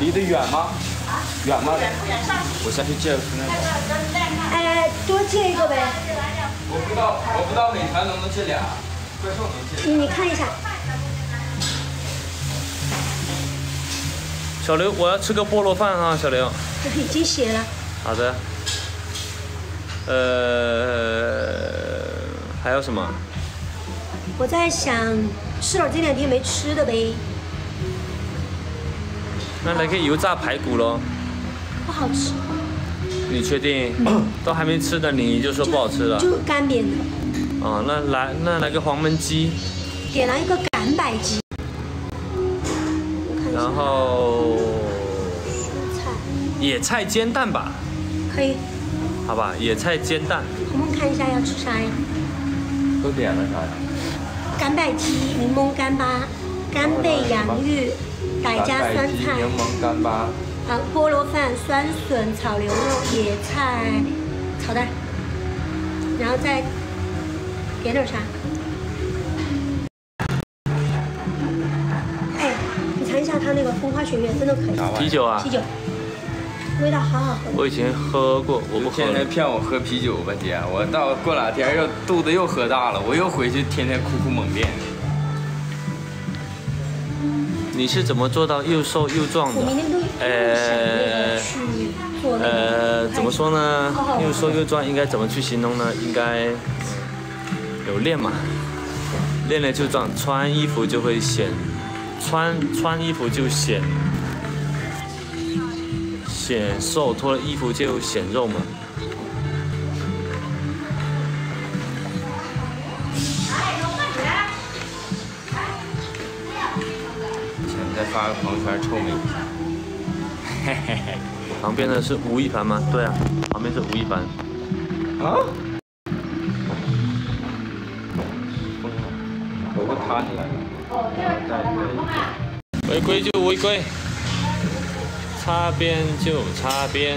离得远吗？远吗？我下去借个充电宝。哎，多借一个呗。我不知道，我不知道美团能不能借俩，怪兽能借。你你看一下。小刘，我要吃个菠萝饭啊，小刘。已经写了。好的。呃，还有什么？我在想吃点这两天没吃的呗。那来个油炸排骨喽。不好吃。你确定？都还没吃的，你就说不好吃了？就干煸的。哦，那来那来个黄焖鸡。点了一个赶百鸡。然后。蔬菜。野菜煎蛋吧。可以。好吧，野菜煎蛋。我们看一下要吃啥呀？都点了啥呀？干百鸡、柠檬干巴、干贝洋芋、傣家酸菜、柠檬干巴。好，菠萝饭、酸笋、炒牛肉、野菜炒蛋，然后再点点啥？哎，你尝一下它那个风花雪月，真的可以。啤酒啊？啤酒，味道好好喝。我以前喝过，我不喝。天天骗我喝啤酒吧，姐！我到过两天又肚子又喝大了，我又回去天天哭哭猛练。你是怎么做到又瘦又壮的？呃，呃，怎么说呢？又瘦又壮应该怎么去形容呢？应该有练嘛，练了就壮，穿衣服就会显，穿穿衣服就显显瘦，脱了衣服就显肉嘛。发个朋友圈臭美。嘿嘿嘿，旁边的是吴亦凡吗？对啊，旁边是吴亦凡。啊？我不塌起来了。违规就违规，擦边就擦边。